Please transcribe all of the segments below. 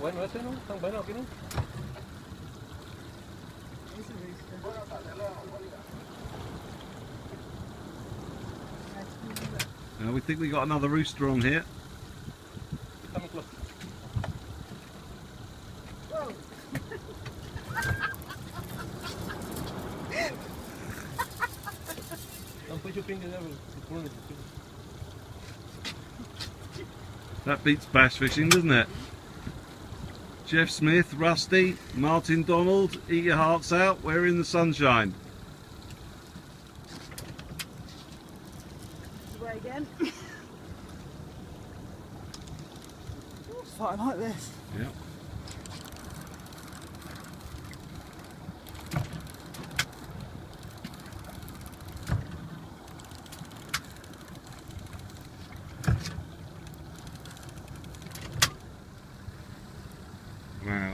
no, na, okay no? There's a rooster. That's Uh, we think we got another rooster on here. Coming close. Don't put your finger there, we'll pull it. That beats bass fishing, doesn't it? Jeff Smith, Rusty, Martin Donald, eat your hearts out. We're in the sunshine. Away again. Fighting like this. Yep.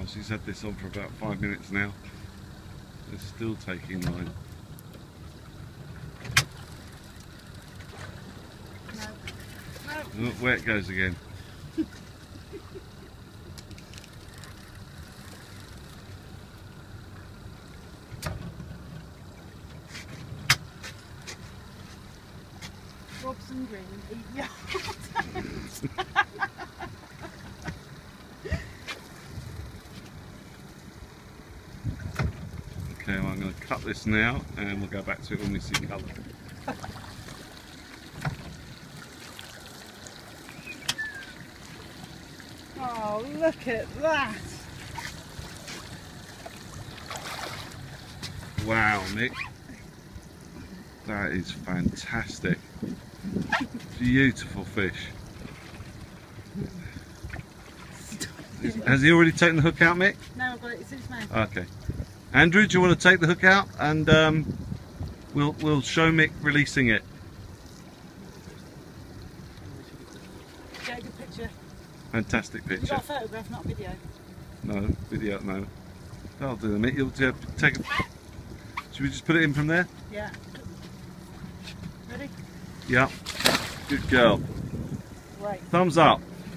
She's had this on for about five minutes now. It's still taking line. No. Oh, no. Look where it goes again. Robson Green, eat Okay, well, I'm going to cut this now and we'll go back to it when we see colour. Oh, look at that. Wow, Mick. That is fantastic. Beautiful fish. Has he already taken the hook out, Mick? No, I've got it. It's in his mouth. Okay. Andrew, do you want to take the hook out and um, we'll we'll show Mick releasing it. A good picture. Fantastic picture. got a photograph, not a video. No video at the moment. That'll do, Mick. You'll take. A... Should we just put it in from there? Yeah. Ready? Yeah. Good girl. Right. Thumbs up.